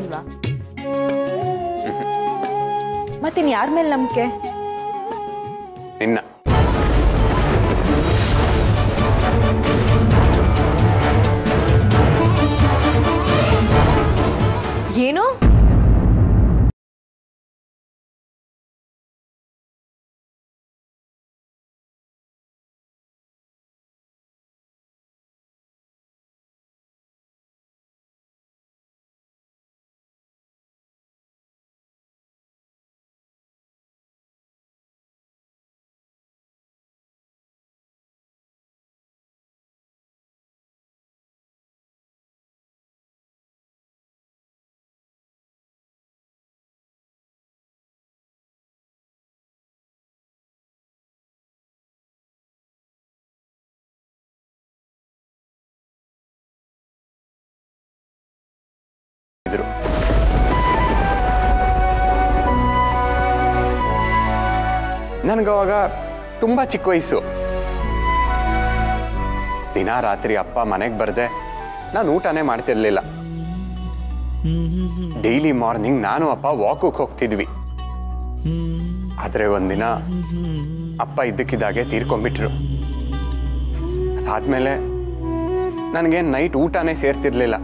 ಇಲ್ವಾ? ಮತ್ತಿನ್ ಯಾರ ಮೇಲೆ ನಂಬಿಕೆ? ನಿನ್ನ. ಏನು? ನನಗವಾಗ ತುಂಬ ಚಿಕ್ಕ ವಯಸ್ಸು. ದಿನ ರಾತ್ರಿ ಅಪ್ಪ ಮನೆಗೆ ಬರದೆ, ನಾನು ಊಟನೇ ಮಾಡ್ತಿರ್ಲಿಲ್ಲ. ಡೈಲಿ ಮಾರ್ನಿಂಗ್ ನಾನು ಅಪ್ಪ ವಾಕಕ್ಕೆ ಹೋಗ್ತಿದ್ವಿ. ಆದರೆ ಒಂದಿನ ಅಪ್ಪ ಇದ್ದಕ್ಕಿದ್ದಾಗೆ ತೀರ್ಕೊಂಡ್ಬಿಟ್ರು ಅದಾದ್ಮೇಲೆ ನನಗೆ ನೈಟ್ ಊಟನೇ ಸೇರ್ತಿರ್ಲಿಲ್ಲ.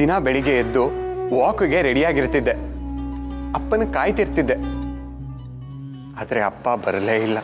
ದಿನ ಬೆಳಿಗ್ಗೆ ಎದ್ದು ವಾಕ್ಗೆ ರೆಡಿಯಾಗಿರ್ತಿದ್ದೆ. ಅಪ್ಪನ ಕಾಯ್ತಿರ್ತಿದ್ದೆ. ಆದ್ರೆ ಅಪ್ಪ ಬರಲೇ ಇಲ್ಲ.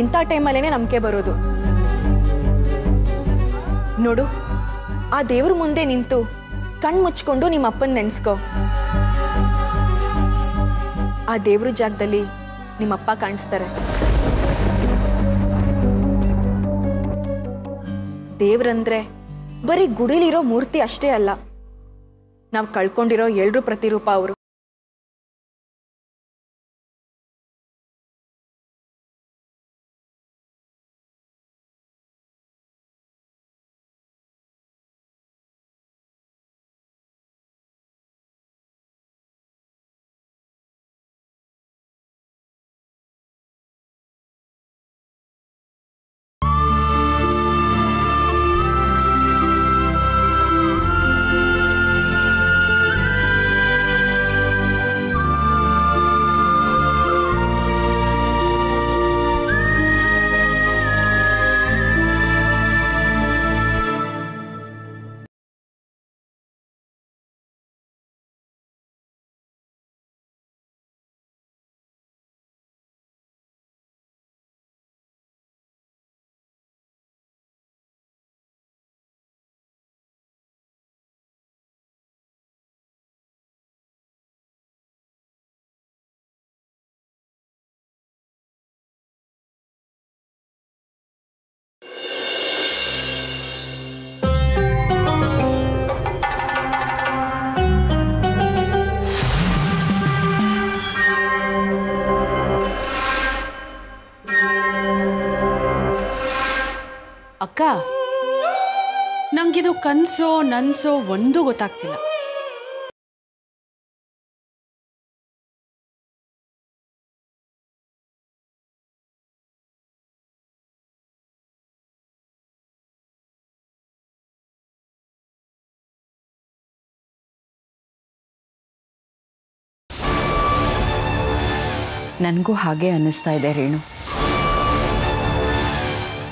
ಇಂಥ ಟೈಮಲ್ಲೇನೆ ನಂಬಿಕೆ ಬರೋದು. ನೋಡು, ಆ ದೇವ್ರ ಮುಂದೆ ನಿಂತು ಕಣ್ ಮುಚ್ಕೊಂಡು ನಿಮ್ಮ ಅಪ್ಪನ ನೆನ್ಸ್ಕೊ. ಆ ದೇವ್ರ ಜಾಗದಲ್ಲಿ ನಿಮ್ಮಪ್ಪ ಕಾಣಿಸ್ತಾರೆ. ದೇವ್ರಂದ್ರೆ ಬರೀ ಗುಡಿಲಿರೋ ಮೂರ್ತಿ ಅಷ್ಟೇ ಅಲ್ಲ. ನಾವು ಕಳ್ಕೊಂಡಿರೋ ಎಲ್ರೂ ಪ್ರತಿರೂಪ ಅವರು. ಅಕ್ಕ? ನಮ್ಗಿದು ಕನ್ಸೋ ನನ್ಸೋ ಒಂದೂ ಗೊತ್ತಾಗ್ತಿಲ್ಲ. ನನಗೂ ಹಾಗೆ ಅನ್ನಿಸ್ತಾ ಇದೆ ರೇಣು.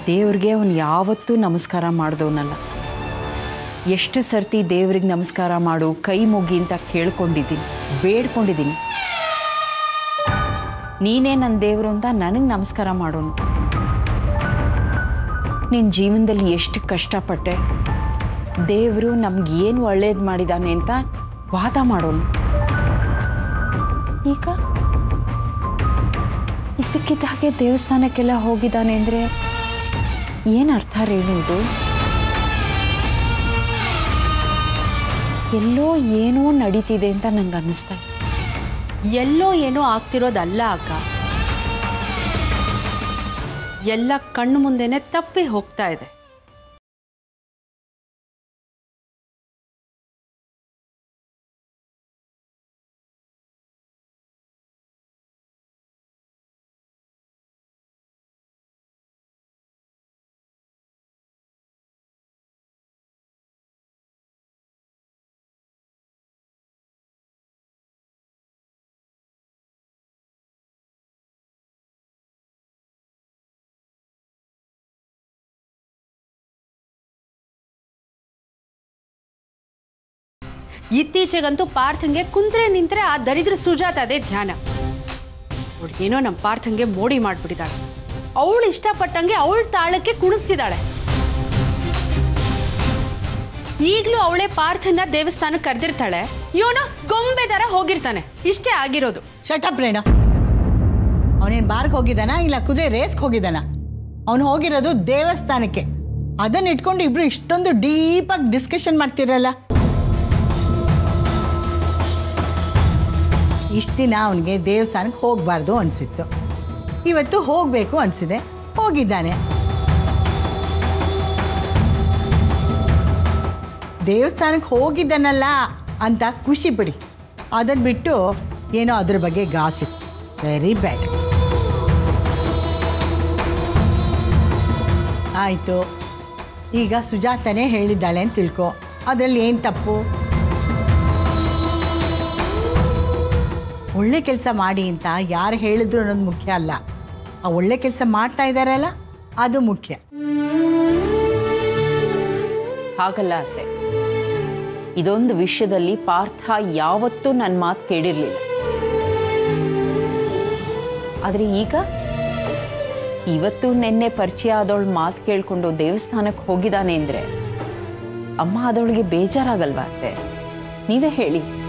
ದೇವ್ರಿಗೆ ಅವನು ಯಾವತ್ತೂ ನಮಸ್ಕಾರ ಮಾಡಿದವನಲ್ಲ. ಎಷ್ಟು ಸರ್ತಿ ದೇವ್ರಿಗೆ ನಮಸ್ಕಾರ ಮಾಡು, ಕೈ ಮುಗಿ ಅಂತ ಕೇಳ್ಕೊಂಡಿದ್ದೀನಿ, ಬೇಡ್ಕೊಂಡಿದ್ದೀನಿ. ನೀನೇ ನನ್ನ ದೇವರು ಅಂತ ನನಗೆ ನಮಸ್ಕಾರ ಮಾಡೋನು. ನಿನ್ನ ಜೀವನದಲ್ಲಿ ಎಷ್ಟು ಕಷ್ಟಪಟ್ಟೆ. ದೇವರು ನಮ್ಗೆ ಏನು ಒಳ್ಳೇದು ಮಾಡಿದಾನೆ ಅಂತ ವಾದ ಮಾಡೋನು. ಈಗ? ಇದ್ದಕ್ಕಿದ್ದ ಹಾಗೆ ದೇವಸ್ಥಾನಕ್ಕೆಲ್ಲ ಹೋಗಿದ್ದಾನೆ ಅಂದರೆ ಏನು ಅರ್ಥ ರೇಣು ಇದು ಎಲ್ಲೋ ಏನೋ ನಡೀತಿದೆ ಅಂತ ನಂಗೆ ಅನ್ನಿಸ್ತಾ. ಎಲ್ಲೋ ಏನೋ ಆಗ್ತಿರೋದಲ್ಲ ಅಕ್ಕ. ಎಲ್ಲ ಕಣ್ಣು ಮುಂದೆನೆ ತಪ್ಪಿ ಹೋಗ್ತಾ ಇದೆ. ಇತ್ತೀಚೆಗಂತೂ ಪಾರ್ಥಂಗೆ ಕುಂತ್ರೆ ನಿಂತ್ರೆ ಆ ದರಿದ್ರ ಸುಜಾತ ಅದೇ ಧ್ಯಾನ. ಏನೋ ನಮ್ಮ ಪಾರ್ಥಂಗೆ ಮೋಡಿ ಮಾಡ್ಬಿಟ್ಟಿದ್ದಾಳೆ ಅವಳು ಇಷ್ಟಪಟ್ಟಂಗೆ ಅವಳ ತಾಳಕ್ಕೆ ಕುಣಿಸ್ತಿದ್ದಾಳೆ ಈಗಲೂ ಅವಳೇ ಪಾರ್ಥನ ದೇವಸ್ಥಾನಕ್ಕೆ ಕರೆದಿರ್ತಾಳೆ. ಇವನು ಗೊಂಬೆ ತರ ಹೋಗಿರ್ತಾನೆ. ಇಷ್ಟೇ ಆಗಿರೋದು. ಶಟಪ್ ರೇಣ ಅವನೇನು ಬಾರ್ಗೆ ಹೋಗಿದ್ದಾನ? ಇಲ್ಲ ಕುದುರೆ ರೇಸ್ಗೆ ಹೋಗಿದ್ದಾನ? ಅವನು ಹೋಗಿರೋದು ದೇವಸ್ಥಾನಕ್ಕೆ. ಅದನ್ನ ಇಟ್ಕೊಂಡು ಇಬ್ರು ಇಷ್ಟೊಂದು ಡೀಪಾಗಿ ಡಿಸ್ಕಷನ್ ಮಾಡ್ತಿರಲ್ಲ. ಇಷ್ಟು ದಿನ ಅವನಿಗೆ ದೇವಸ್ಥಾನಕ್ಕೆ ಹೋಗಬಾರ್ದು ಅನಿಸಿತ್ತು. ಇವತ್ತು ಹೋಗಬೇಕು ಅನಿಸಿದೆ. ಹೋಗಿದ್ದಾನೆ. ದೇವಸ್ಥಾನಕ್ಕೆ ಹೋಗಿದ್ದಾನಲ್ಲ ಅಂತ ಖುಷಿ ಬಿಡಿ ಅದನ್ನು ಬಿಟ್ಟು ಏನೋ ಅದ್ರ ಬಗ್ಗೆ ಗಾಸಿ ವೆರಿ ಬ್ಯಾಡ್ ಆಯಿತು. ಈಗ ಸುಜಾತನೇ ಹೇಳಿದ್ದಾಳೆ ಅಂತ ತಿಳ್ಕೊ. ಅದರಲ್ಲಿ ಏನು ತಪ್ಪು? ಒಳ್ಳೆ ಕೆಲಸ ಮಾಡಿ ಅಂತ ಯಾರು ಹೇಳಿದ್ರು ಅನ್ನೋದು ಮುಖ್ಯ ಅಲ್ಲ. ಆ ಒಳ್ಳೆ ಕೆಲಸ ಮಾಡ್ತಾ ಇದ್ದಾರಲ್ಲ ಅದು ಮುಖ್ಯ. ಹಾಗಲ್ಲ ಅತ್ತೆ. ಇದೊಂದು ವಿಷಯದಲ್ಲಿ ಪಾರ್ಥ ಯಾವತ್ತೂ ನನ್ನ ಮಾತು ಕೇಳಿರಲಿಲ್ಲ. ಆದರೆ ಈಗ ಇವತ್ತು ನಿನ್ನೆ ಪರಿಚಯ ಆದವಳು ಮಾತು ಕೇಳಿಕೊಂಡು ದೇವಸ್ಥಾನಕ್ಕೆ ಹೋಗಿದ್ದಾನೆ ಅಂದರೆ ಅಮ್ಮ ಆದವಳಿಗೆ ಬೇಜಾರಾಗಲ್ವಾ ಅತ್ತೆ? ನೀವೇ ಹೇಳಿ.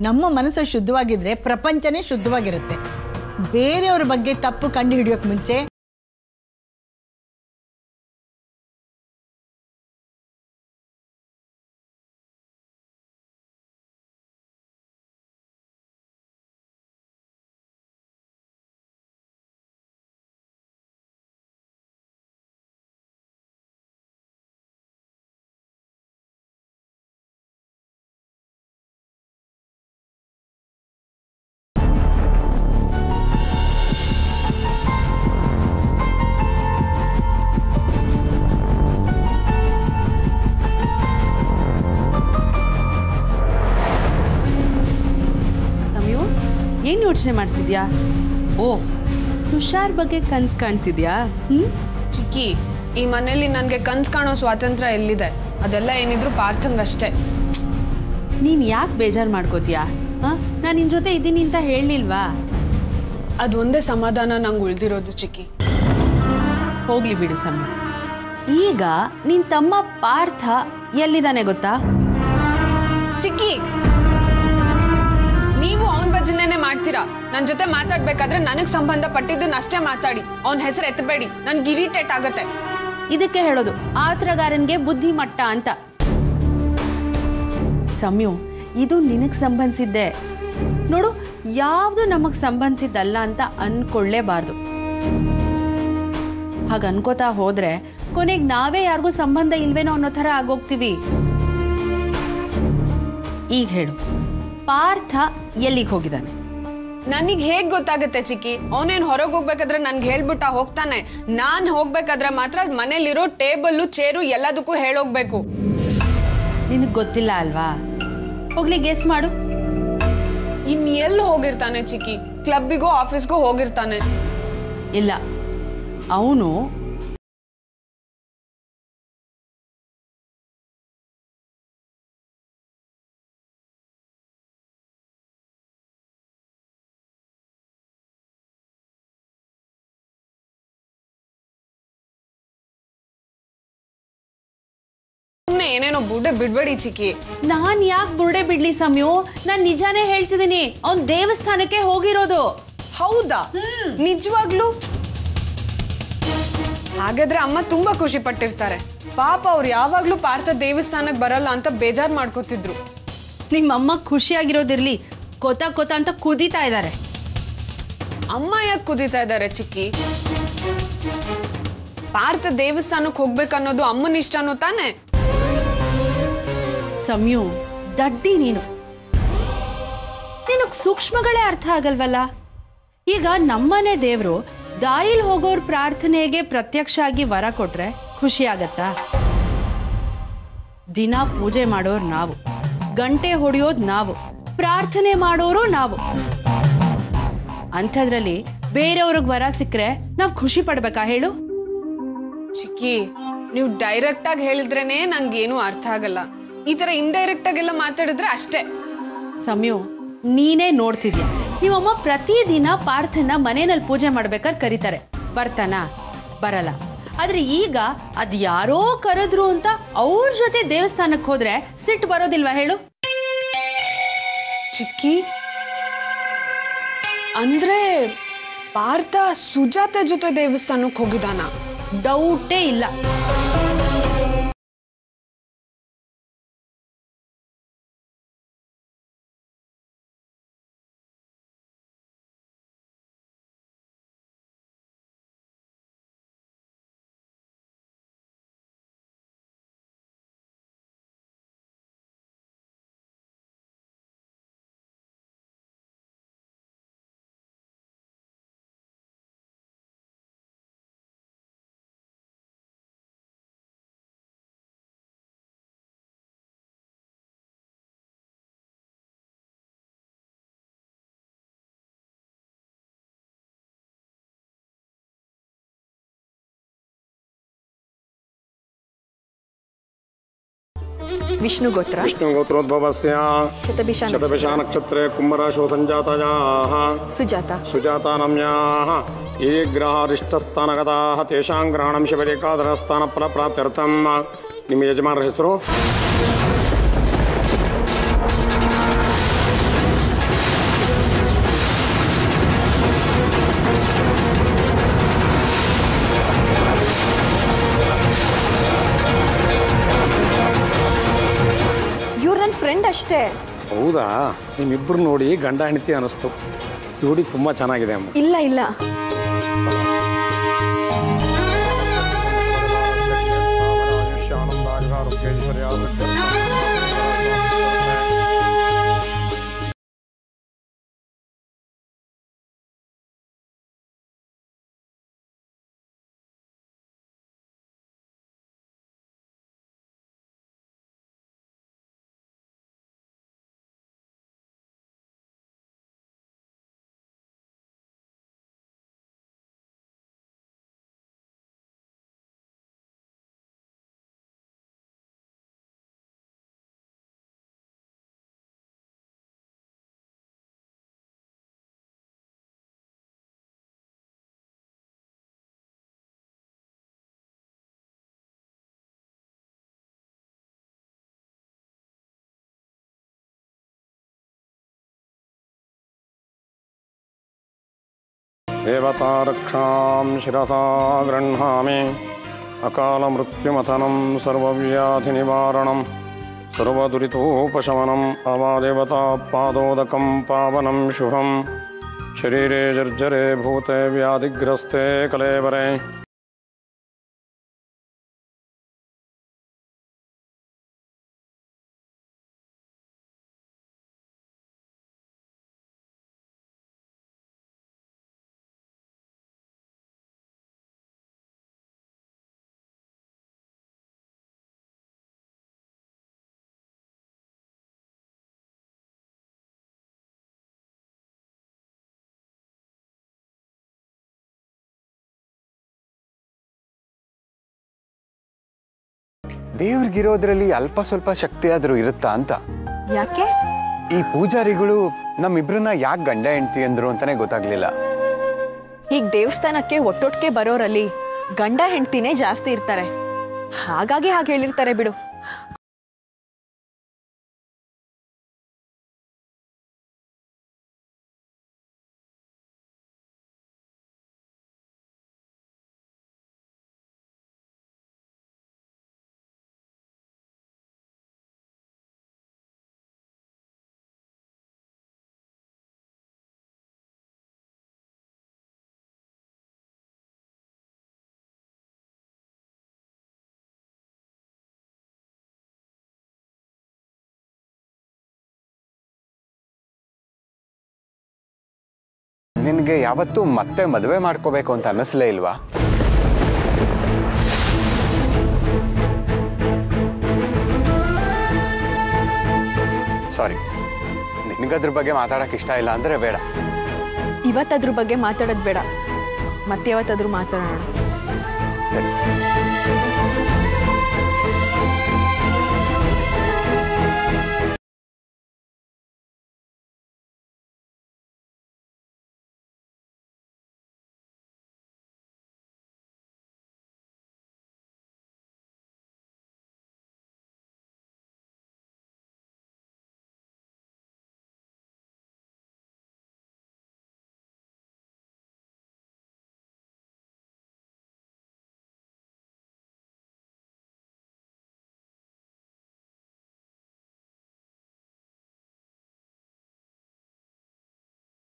ನಮ್ಮ ಮನಸ್ಸು ಶುದ್ಧವಾಗಿದ್ರೆ ಪ್ರಪಂಚನೇ ಶುದ್ಧವಾಗಿರುತ್ತೆ. ಬೇರೆಯವ್ರ ಬಗ್ಗೆ ತಪ್ಪು ಕಂಡು ಹಿಡಿಯೋಕೆ ಮುಂಚೆ ಯೋಚನೆ ಮಾಡ್ತಿದ್ಯಾ? ಓ ಹುಷಾರ್ ಬಗ್ಗೆ ಕನ್ಸ್ ಕಾಣ್ತಿದ್ಯಾ? ಹ್ಮ್? ಚಿಕ್ಕಿ ಈ ಮನೇಲಿ ನನಗೆ ಕನ್ಸ್ ಕಾಣೋ ಸ್ವಾತಂತ್ರ್ಯ ಎಲ್ಲಿದೆ? ಅದೆಲ್ಲ ಏನಿದ್ರು ಪಾರ್ಥಂಗಷ್ಟೇ ನೀನ್ ಯಾಕೆ ಬೇಜಾರು ಮಾಡ್ಕೋತೀಯಾ? ನಾನು ನಿನ್ ಜೊತೆ ಇದ್ದೀನಿ ಅಂತ ಹೇಳಲಿಲ್ವಾ? ಅದೊಂದೇ ಒಂದೇ ಸಮಾಧಾನ ನಂಗೆ ಉಳಿದಿರೋದು ಚಿಕ್ಕಿ. ಹೋಗ್ಲಿ ಬಿಡು ಸಮ ಈಗ ನಿನ್ ತಮ್ಮ ಪಾರ್ಥ ಎಲ್ಲಿದ್ದಾನೆ ಗೊತ್ತಾ? ಚಿಕ್ಕಿ! ನೀವು ಮಾಡ್ತೀರಾ ನನ್ನ ಜೊತೆ ಮಾತಾಡ್ಬೇಕಾದ್ರೆ ನನಗ್ ಸಂಬಂಧ ಅಷ್ಟೇ ಮಾತಾಡಿ. ಅವನ ಹೆಸರು ಎತ್ತಬೇಡಿ ನನ್ಗೆ ಇರಿಟೇಟ್ ಆಗತ್ತೆ. ಇದಕ್ಕೆ ಹೇಳೋದು, ಆತ್ರಗಾರನ್ಗೆ ಬುದ್ಧಿ ಮಟ್ಟ ಅಂತ. ಸಮಯು, ಇದು ನಿನಗೆ ಸಂಬಂಧಿಸಿದ್ದೆ. ನೋಡು, ಯಾವುದು ನಮಗೆ ಸಂಬಂಧಿಸಿದ್ದಲ್ಲ ಅಂತ ಅನ್ಕೊಳ್ಳೇಬಾರ್ದು. ಹಾಗೆ ಅನ್ಕೋತಾ ಹೋದ್ರೆ, ಕೊನೆಗೆ ನಾವೇ ಯಾರಿಗೂ ಸಂಬಂಧ ಇಲ್ವೇನೋ ಅನ್ನೋ ಥರ ಆಗೋಗ್ತೀವಿ. ಈಗ ಹೇಳು, ಪಾರ್ಥ ಎಲ್ಲಿಗೆ ಹೋಗಿದ್ದಾನೆ? ನನಗ್ ಹೇಗ್ ಗೊತ್ತಾಗುತ್ತೆ ಚಿಕ್ಕಿ? ಅವನೇನ್ ಹೊರಗೆ ಹೋಗ್ಬೇಕಾದ್ರೆ ನನ್ಗೆ ಹೇಳ್ಬಿಟ್ಟ ಹೋಗ್ತಾನೆ. ನಾನ್ ಹೋಗ್ಬೇಕಾದ್ರೆ ಮಾತ್ರ ಮನೇಲಿರೋ ಟೇಬಲ್ಲು ಚೇರು ಎಲ್ಲದಕ್ಕೂ ಹೇಳೋಗ್ಬೇಕು. ನಿನಗೆ ಗೊತ್ತಿಲ್ಲ ಅಲ್ವಾ? ಹೋಗ್ಲಿ ಗೆಸ್ ಮಾಡು. ಇನ್ ಎಲ್ಲಿ ಹೋಗಿರ್ತಾನೆ ಚಿಕ್ಕಿ? ಕ್ಲಬ್ಬಿಗೂ ಆಫೀಸ್ಗೋ ಹೋಗಿರ್ತಾನೆ. ಇಲ್ಲ. ಅವನು ಏನೇನೋ ಬುಡ್ಡೆ ಬಿಡ್ಬೇಡಿ ಚಿಕ್ಕಿ. ನಾನ್ ಯಾಕೆ ಬುರ್ಡೆ ಬಿಡ್ಲಿ ಸಮಯು ನಾನ್ ನಿಜಾನೇ ಹೇಳ್ತಿದ್ದೀನಿ ಅವ್ನ್ ದೇವಸ್ಥಾನಕ್ಕೆ ಹೋಗಿರೋದು. ಹೌದಾ? ನಿಜವಾಗ್ಲೂ? ಹಾಗಾದ್ರೆ ಅಮ್ಮ ತುಂಬಾ ಖುಷಿ ಪಟ್ಟಿರ್ತಾರೆ. ಪಾಪ ಅವ್ರು ಯಾವಾಗ್ಲೂ ಪಾರ್ಥ ದೇವಸ್ಥಾನಕ್ಕೆ ಬರಲ್ಲ ಅಂತ ಬೇಜಾರ್ ಮಾಡ್ಕೋತಿದ್ರು. ನಿಮ್ಮಮ್ಮ ಖುಷಿಯಾಗಿರೋದಿರ್ಲಿ ಕೊತ ಕೊತ ಅಂತ ಕುದೀತಾ ಇದ್ದಾರೆ ಅಮ್ಮ ಯಾಕೆ ಕುದೀತಾ ಇದ್ದಾರೆ ಚಿಕ್ಕಿ? ಪಾರ್ಥ ದೇವಸ್ಥಾನಕ್ಕೆ ಹೋಗ್ಬೇಕನ್ನೋದು ಅಮ್ಮನ ಇಷ್ಟನೋ ತಾನೆ? ಸಮಯು, ದಡ್ಡಿ ನೀನು. ನಿನಗೆ ಸೂಕ್ಷ್ಮಗಳೇ ಅರ್ಥ ಆಗಲ್ವಲ್ಲ? ಈಗ ನಮ್ಮನೆ ದೇವ್ರು ದಾರಿಲ್ ಹೋಗೋರ್ ಪ್ರಾರ್ಥನೆಗೆ ಪ್ರತ್ಯಕ್ಷ ಆಗಿ ವರ ಕೊಟ್ರೆ ಖುಷಿ ಆಗತ್ತಾ? ದಿನ ಪೂಜೆ ಮಾಡೋರು ನಾವು, ಗಂಟೆ ಹೊಡೆಯೋದು ನಾವು, ಪ್ರಾರ್ಥನೆ ಮಾಡೋರು ನಾವು. ಅಂಥದ್ರಲ್ಲಿ ಬೇರೆಯವ್ರಿಗೆ ವರ ಸಿಕ್ಕರೆ ನಾವು ಖುಷಿ ಪಡ್ಬೇಕಾ ಹೇಳು? ಚಿಕ್ಕಿ, ನೀವು ಡೈರೆಕ್ಟ್ ಆಗಿ ಹೇಳಿದ್ರೇನೆ ನಂಗೇನು ಅರ್ಥ ಆಗಲ್ಲ. ಈ ತರ ಇಂಡೈರೆಕ್ಟ್ ಆಗೆಲ್ಲ ಮಾತಾಡಿದ್ರೆ ಅಷ್ಟೇ. ಸಮಯು ನೀನೇ ನೋಡ್ತಿದ್ಯಾ? ನಿಮ್ಮಮ್ಮ ಪ್ರತಿದಿನ ಪಾರ್ಥನ ಮನೆಯಲ್ಲಿ ಪೂಜೆ ಮಾಡ್ಬೇಕಾದ್ರೆ ಕರೀತಾರೆ. ಬರ್ತಾನ? ಬರಲ್ಲ. ಆದ್ರೆ ಈಗ ಅದ್ ಯಾರೋ ಕರೆದ್ರು ಅಂತ ಅವ್ರ ಜೊತೆ ದೇವಸ್ಥಾನಕ್ಕೆ ಹೋದ್ರೆ ಸಿಟ್ಟು ಬರೋದಿಲ್ವಾ ಹೇಳು? ಚಿಕ್ಕಿ ಅಂದ್ರೆ ಪಾರ್ಥ ಸುಜಾತ ಜೊತೆ ದೇವಸ್ಥಾನಕ್ಕೆ ಹೋಗಿದಾನ ಡೌಟೇ ಇಲ್ಲ. ವಿಷ್ಣು ಗೋತ್ರ विष्णुगोत्रोद्भवस्य ಶತಭಿಷ शतभिषानक्षत्रे कुम्भराशौ सञ्जातायाः ಸುಜಾತ सुजातानम्याः ये ग्रहारिष्टस्थानगताः तेषां ग्रहणं शिवरेखाधरस्थानफलप्राप्त्यर्थं ನಿಮ್ಮ ಯಜಮಾನರ ಹೆಸರು ಹೌದಾ? ನಿಮ್ಮಿಬ್ರು ನೋಡಿ ಗಂಡ ಹೆಂಡತಿ ಅನಿಸ್ತು. ಜೋಡಿ ತುಂಬ ಚೆನ್ನಾಗಿದೆ ಅಮ್ಮ. ಇಲ್ಲ ಇಲ್ಲ. देवतारक्षां शिरसा गृह्णामि अकालमृत्युमथनं सर्वव्याधिनिवारणं सर्वदुरितोपशमनम् अवादेवतापादोदकं पावनं शुभं। शरीरे जर्जरे भूते व्याधिग्रस्ते कलेवरे। ದೇವ್ರಿಗಿರೋದ್ರಲ್ಲಿ ಅಲ್ಪ ಸ್ವಲ್ಪ ಶಕ್ತಿ ಆದ್ರೂ ಇರುತ್ತಾ ಅಂತ. ಯಾಕೆ? ಈ ಪೂಜಾರಿಗಳು ನಮ್ಮಿಬ್ರನ್ನ ಯಾಕೆ ಗಂಡ ಹೆಂಡ್ತಿ ಅಂದ್ರು ಅಂತಾನೆ ಗೊತ್ತಾಗ್ಲಿಲ್ಲ. ಈಗ ದೇವಸ್ಥಾನಕ್ಕೆ ಒಟ್ಟೊಟ್ಟಿಗೆ ಬರೋರಲ್ಲಿ ಗಂಡ ಹೆಂಡ್ತಿನೇ ಜಾಸ್ತಿ ಇರ್ತಾರೆ. ಹಾಗಾಗಿ ಹಾಗೆ ಹೇಳಿರ್ತಾರೆ ಬಿಡು. ನಿನಗೆ ಯಾವತ್ತೂ ಮತ್ತೆ ಮದುವೆ ಮಾಡ್ಕೋಬೇಕು ಅಂತ ಅನ್ನಿಸ್ಲೇ ಇಲ್ವಾ? ಸಾರಿ ನಿನಗದ್ರ ಬಗ್ಗೆ ಮಾತಾಡಕ್ಕೆ ಇಷ್ಟ ಇಲ್ಲ ಅಂದರೆ ಬೇಡ. ಇವತ್ತದ್ರ ಬಗ್ಗೆ ಮಾತಾಡೋದು ಬೇಡ. ಮತ್ತೆ ಯಾವತ್ತಾದ್ರೂ ಮಾತಾಡೋಣ. ಸರಿ.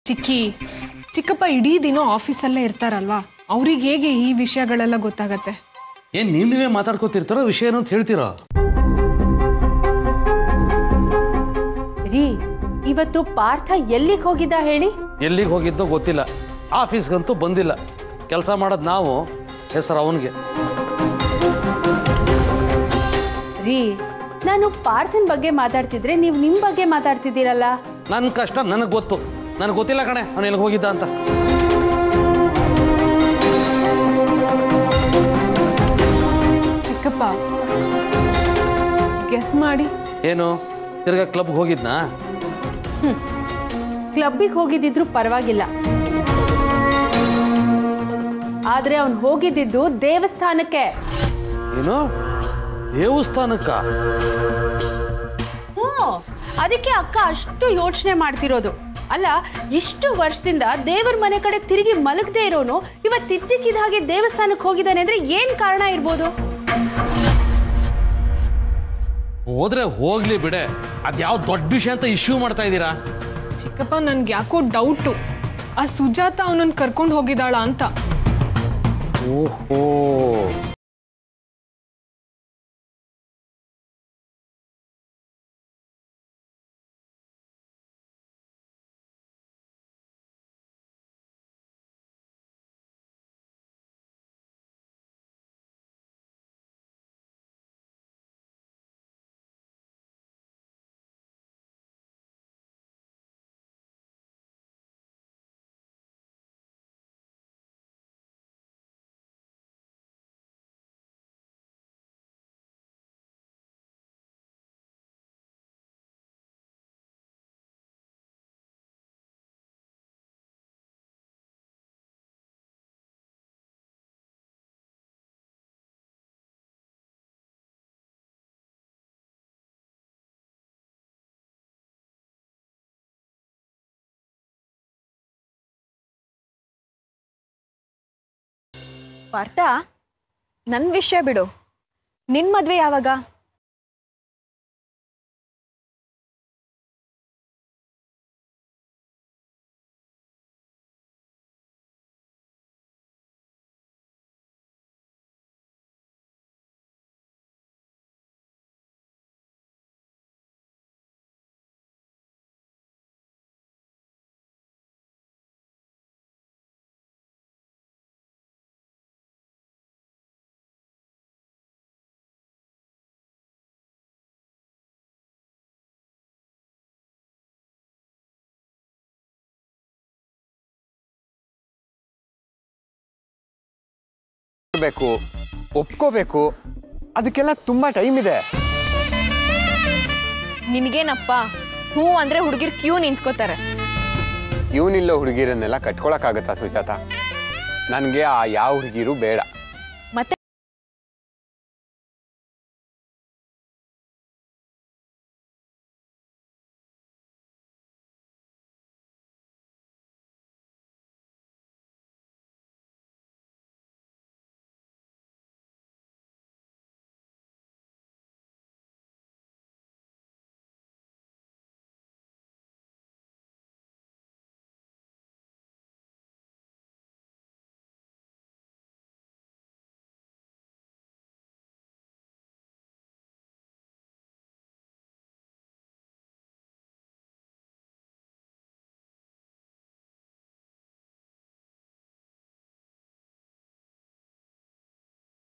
ಚಿಕ್ಕಿ ಚಿಕ್ಕಪ್ಪ ಇಡೀ ದಿನ ಆಫೀಸಲ್ಲೇ ಇರ್ತಾರಲ್ವಾ? ಅವ್ರಿಗೆ ಹೇಗೆ ಈ ವಿಷಯಗಳೆಲ್ಲ ಗೊತ್ತಾಗತ್ತೆ? ಏನ್ ನೀವ್ ನೀವೇ ಮಾತಾಡ್ಕೋತಿರ್ತಾರೋ ವಿಷಯ ಏನು ಅಂತ ಹೇಳ್ತೀರಾ? ರೀ ಇವತ್ತು ಪಾರ್ಥ ಎಲ್ಲಿಗೆ ಹೋಗಿದ್ದ ಹೇಳಿ? ಎಲ್ಲಿಗೆ ಹೋಗಿದ್ದೋ ಗೊತ್ತಿಲ್ಲ. ಆಫೀಸ್ಗಂತೂ ಬಂದಿಲ್ಲ. ಕೆಲಸ ಮಾಡೋದು ನಾವು ಹೆಸರು ಅವನಿಗೆ. ರೀ ನಾನು ಪಾರ್ಥನ್ ಬಗ್ಗೆ ಮಾತಾಡ್ತಿದ್ರೆ ನೀವು ನಿಮ್ಮ ಬಗ್ಗೆ ಮಾತಾಡ್ತಿದ್ದೀರಲ್ಲ? ನನ್ನ ಕಷ್ಟ ನನಗೆ ಗೊತ್ತು. ನನಗೆ ಗೊತ್ತಿಲ್ಲ ಕಣೆ ಅವನು ಎಲ್ಲಿಗೆ ಹೋಗಿದ್ದ ಅಂತ. ಚಿಕ್ಕಪ್ಪ ಗೆಸ್ ಮಾಡಿ. ಏನು? ತಿರ್ಗಾ ಕ್ಲಬ್ಗೆ ಹೋಗಿದ್ನಾ? ಕ್ಲಬ್ಬಿಗೆ ಹೋಗಿದ್ದಿದ್ರು ಪರವಾಗಿಲ್ಲ. ಆದ್ರೆ ಅವನು ಹೋಗಿದ್ದಿದ್ದು ದೇವಸ್ಥಾನಕ್ಕೆ. ಏನು? ದೇವಸ್ಥಾನಕ್ಕ? ಹ್ಞೂ ಅದಕ್ಕೆ ಅಕ್ಕ ಅಷ್ಟು ಯೋಚನೆ ಮಾಡ್ತಿರೋದು. ಅಲ್ಲ ಇಷ್ಟು ವರ್ಷದಿಂದ ದೇವರ ಮನೆ ಕಡೆ ತಿರುಗಿ ಮಲಗದೆ ಇರೋನು ಇವತ್ತಿದ್ದಕ್ಕಿದ ಹಾಗೆ ದೇವಸ್ಥಾನಕ್ಕೆ ಹೋಗಿದ್ದಾನೆ ಅಂದ್ರೆ ಏನ್ ಕಾರಣ ಇರ್ಬೋದು? ಹೋದ್ರೆ ಹೋಗ್ಲಿ ಬಿಡೆ. ಅದ್ಯಾವ ದೊಡ್ಡ ವಿಷಯ ಅಂತ ಇಶ್ಯೂ ಮಾಡ್ತಾ ಇದ್ದೀರಾ? ಚಿಕ್ಕಪ್ಪ ನನ್ಗೆ ಯಾಕೋ ಡೌಟು ಆ ಸುಜಾತ ಅವನನ್ನ ಕರ್ಕೊಂಡು ಹೋಗಿದ್ದಾಳ ಅಂತ. ಓಹೋ. ಪಾರ್ಥ ನನ್ನ ವಿಷಯ ಬಿಡು. ನಿನ್ನ ಮದುವೆ ಯಾವಾಗ? ಬೇಕು ಒಪ್ಕೋಬೇಕು ಅದಕ್ಕೆಲ್ಲ ತುಂಬಾ ಟೈಮ್ ಇದೆ. ನಿನಗೇನಪ್ಪ ಹ್ಞೂ ಅಂದ್ರೆ ಹುಡುಗಿರ್ ಕ್ಯೂ ನಿಂತ್ಕೋತಾರೆ. ಇವನಿಲ್ಲೋ ಹುಡುಗಿರನ್ನೆಲ್ಲ ಕಟ್ಕೊಳಕ್ಕಾಗತ್ತಾ ಸುಜಾತ? ನನಗೆ ಆ ಯಾವ ಹುಡುಗಿರು ಬೇಡ.